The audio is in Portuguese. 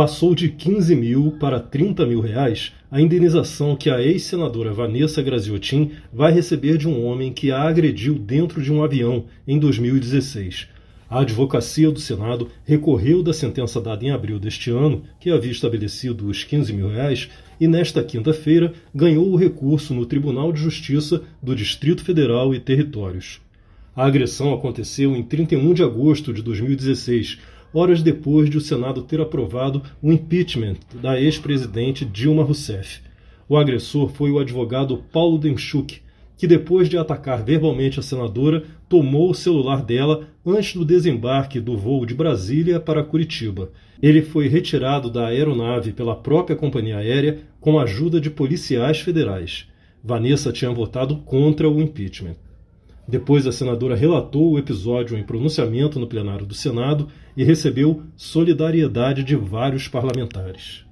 passou de 15 mil para 30 mil reais a indenização que a ex-senadora Vanessa Graziotin vai receber de um homem que a agrediu dentro de um avião em 2016. A advocacia do Senado recorreu da sentença dada em abril deste ano, que havia estabelecido os 15 mil reais, e nesta quinta-feira ganhou o recurso no Tribunal de Justiça do Distrito Federal e Territórios. A agressão aconteceu em 31 de agosto de 2016, horas depois de o Senado ter aprovado o impeachment da ex-presidente Dilma Rousseff. O agressor foi o advogado Paulo Demchuk, que depois de atacar verbalmente a senadora, tomou o celular dela antes do desembarque do voo de Brasília para Curitiba. Ele foi retirado da aeronave pela própria companhia aérea com a ajuda de policiais federais. Vanessa tinha votado contra o impeachment. Depois, a senadora relatou o episódio em pronunciamento no plenário do Senado e recebeu solidariedade de vários parlamentares.